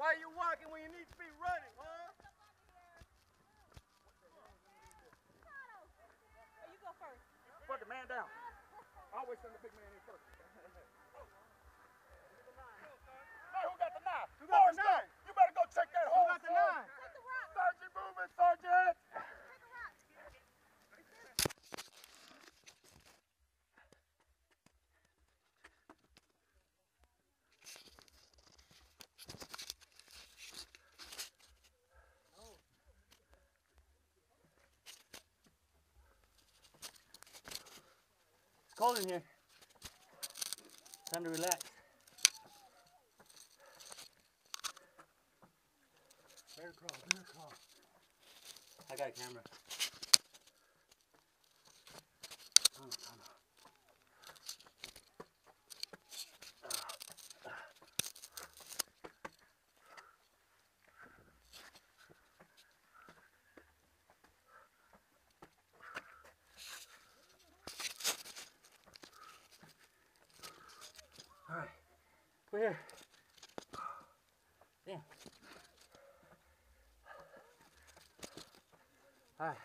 Why are you walking when you need to be running, huh? you go first. Put the man down. Always send the big man in first. Hey, who got the knife? Who got the knife? You better go check that hole. Who got the knife? Take the rock. Sergeant moving, Sergeant. Take a rock. It's cold in here. Time to relax. Bear crawl, bear crawl. I got a camera. There. Damn. All right.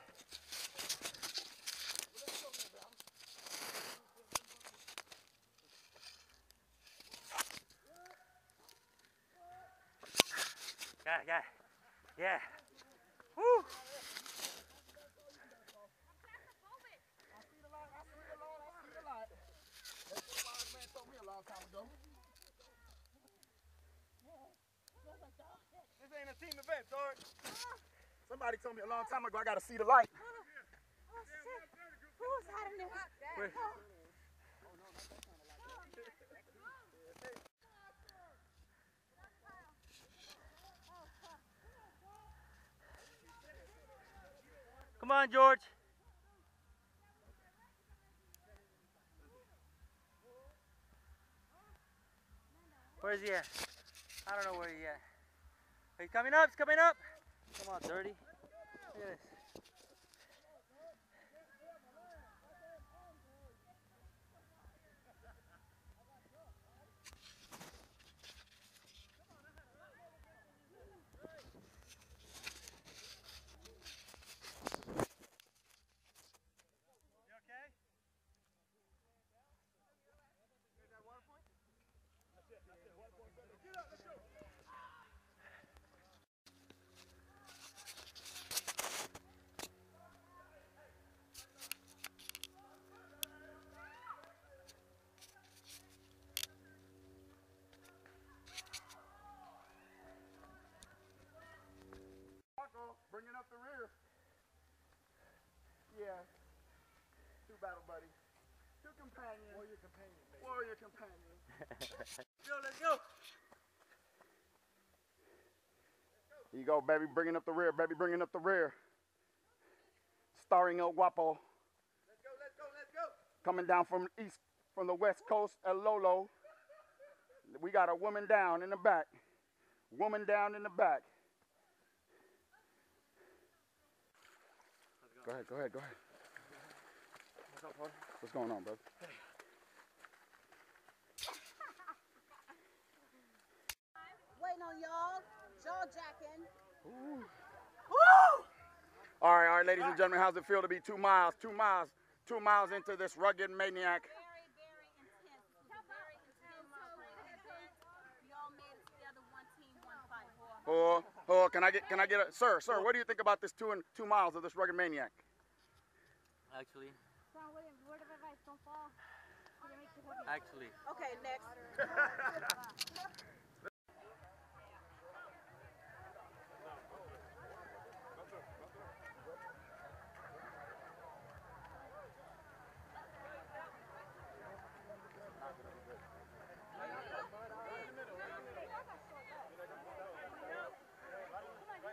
Got it, got it. Yeah. Woo! Ain't a team. Somebody told me a long time ago I gotta see the light. Oh, shit. Who was hiding there? Oh. Come on, George. Where's he at? I don't know where he at. He's coming up, he's coming up. Come on, dirty. Look at this. Marco, bringing up the rear. Yeah. Two battle buddies. Two companions. Warrior companion, baby. Warrior companion. Yo, let's go. Here you go, baby, bringing up the rear, baby, bringing up the rear. Starring El Guapo. Let's go, let's go, let's go. Coming down from east, from the west coast, El Lolo. We got a woman down in the back. Woman down in the back. Go ahead, go ahead, go ahead. What's going on, brother? Waiting on y'all. Jaw jacking. All right, all right, ladies and gentlemen, how's it feel to be two miles, two miles, two miles into this rugged maniac? Very, very intense. Very intense operation. We all made it together, one team, one fight. Oh, oh, can I get, can I get a, sir, sir, what do you think about this two and two miles of this rugged maniac? Actually, actually. Okay, next.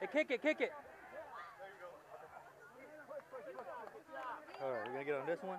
Hey, kick it, kick it. All right, we're gonna get on this one.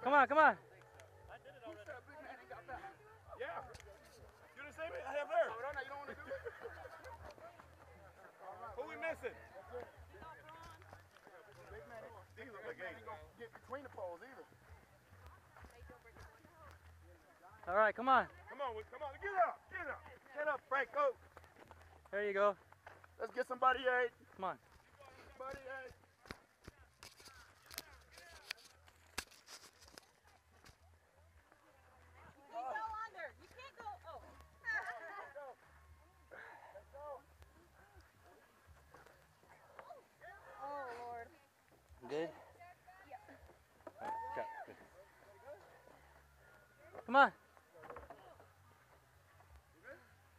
Come on, Come on, ain't got back? Yeah. You didn't say me? I have it? Who we missing? Get between the poles either. All right, come on. Come on, come on. Get up. Get up. Get up, Franco. There you go. Let's get somebody eight. Come on. Somebody eight. You can't go under. You can't go. Oh. oh, Lord. Good? Okay, good. Come on.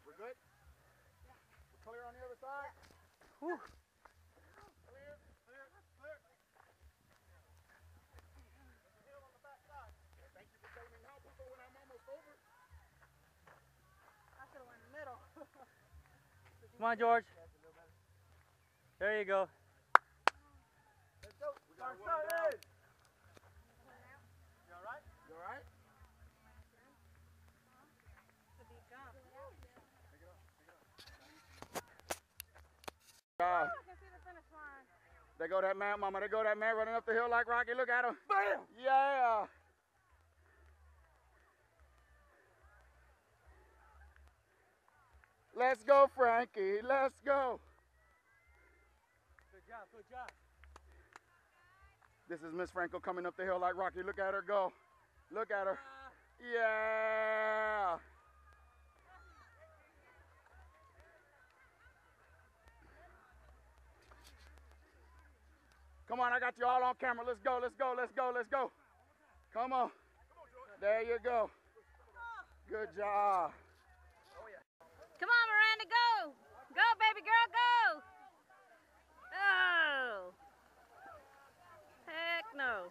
We're good? We're clear on the other side? Whew. Clear, clear, clear. Hill on the back side. Thank you for telling me how, Pupo, when I'm almost over. I should have went in the middle. Come on, George. There you go. Let's go. We got one down. You all right? You all right? Yeah. I can see the finish line. They go that man, mama. They go that man running up the hill like Rocky. Look at him. Bam! Yeah. Let's go, Frankie. Let's go. Good job, good job. This is Miss Franco coming up the hill like Rocky. Look at her go. Look at her. Yeah. Come on, I got you all on camera. Let's go, let's go, let's go, let's go. Come on. There you go. Good job. Come on, Miranda, go. Go, baby girl, go. Oh. Heck no.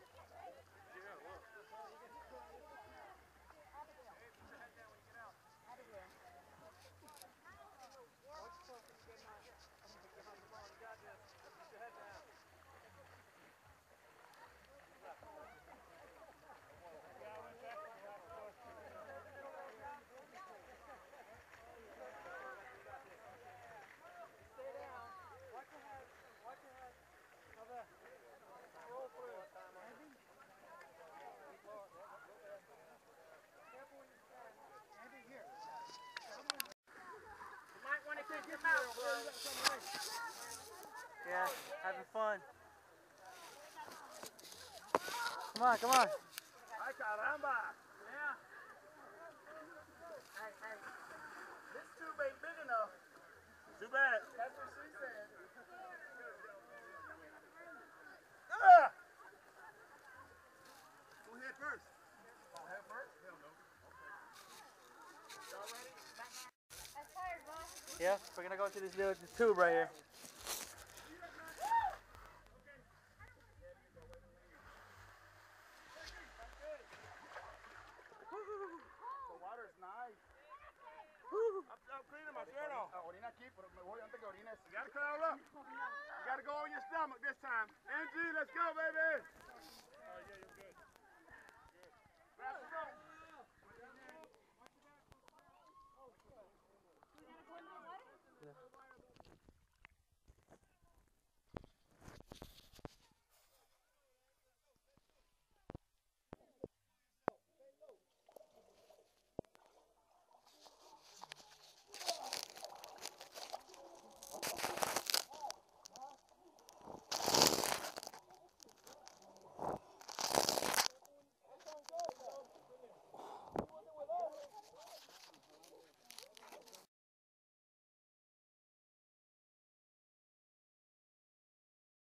Yeah, having fun. Come on, come on. Ay, caramba. Yeah. Hey, hey. This tube ain't big enough. Too bad. That's what she said. Ah! Who hit first? Oh, head first? Hell no. Y'all ready? Yeah, we're gonna go to this little this tube right here. The water's nice. I'm, I'm cleaning my shirt off. Orina aquí, pero me voy antes que orines. You gotta clear all up. You gotta go on your stomach this time. Angie, let's go, baby.